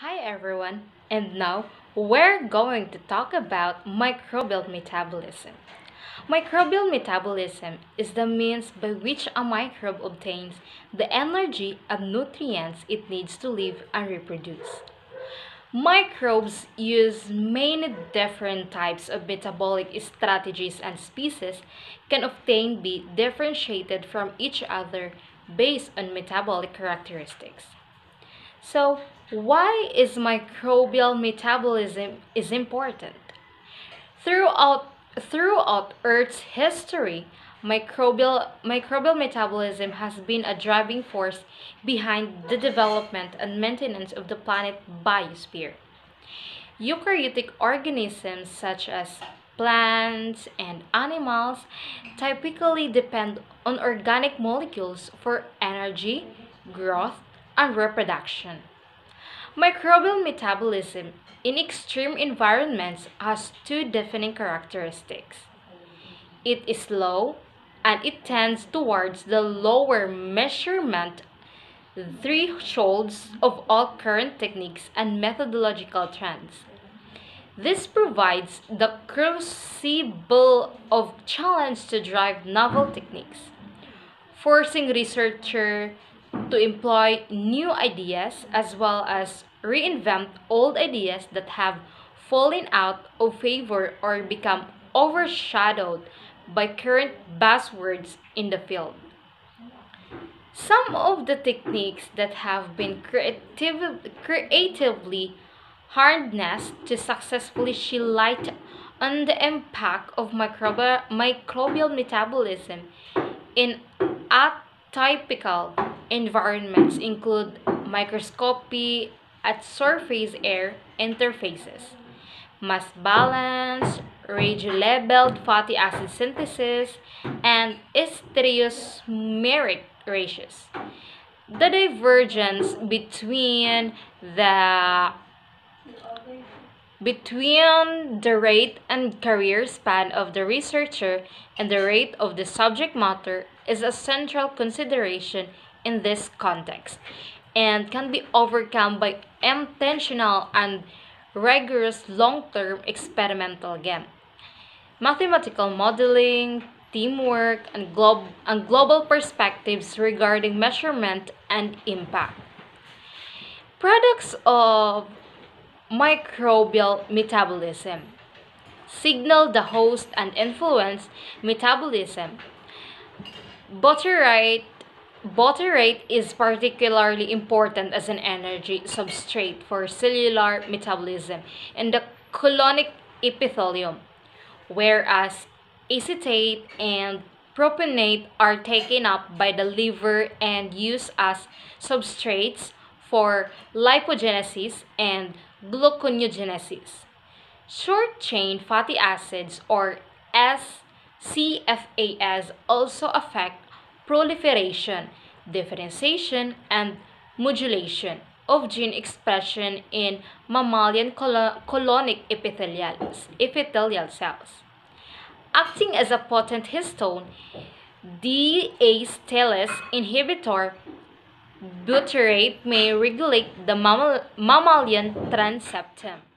Hi everyone, and now we're going to talk about microbial metabolism. Microbial metabolism is the means by which a microbe obtains the energy and nutrients it needs to live and reproduce. Microbes use many different types of metabolic strategies and species can often be differentiated from each other based on metabolic characteristics. So, why is microbial metabolism is important? Throughout throughout Earth's history, microbial microbial metabolism has been a driving force behind the development and maintenance of the planet biosphere. Eukaryotic organisms such as plants and animals typically depend on organic molecules for energy, growth, and reproduction. Microbial metabolism in extreme environments has two defining characteristics. It is slow and it tends towards the lower measurement thresholds of all current techniques and methodological trends. This provides the crucible of challenge to drive novel techniques, forcing researchers to employ new ideas as well as reinvent old ideas that have fallen out of favor or become overshadowed by current buzzwords in the field. Some of the techniques that have been creative, creatively harnessed to successfully shed light on the impact of microbi microbial metabolism in atypical environments include microscopy at surface air interfaces, mass balance, radio-labeled fatty acid synthesis, and stereoisomeric ratios. The divergence between the between the rate and career span of the researcher and the rate of the subject matter is a central consideration in this context and can be overcome by intentional and rigorous long-term experimental game. Mathematical modeling, teamwork, and, glo and global perspectives regarding measurement and impact. Products of microbial metabolism signal the host and influence metabolism. Butyrate Butyrate is particularly important as an energy substrate for cellular metabolism in the colonic epithelium, whereas acetate and propionate are taken up by the liver and used as substrates for lipogenesis and gluconeogenesis. Short-chain fatty acids or SCFAs also affect proliferation, differentiation, and modulation of gene expression in mammalian colonic epithelial, epithelial cells. Acting as a potent histone, deacetylase inhibitor butyrate may regulate the mammal, mammalian transcriptome.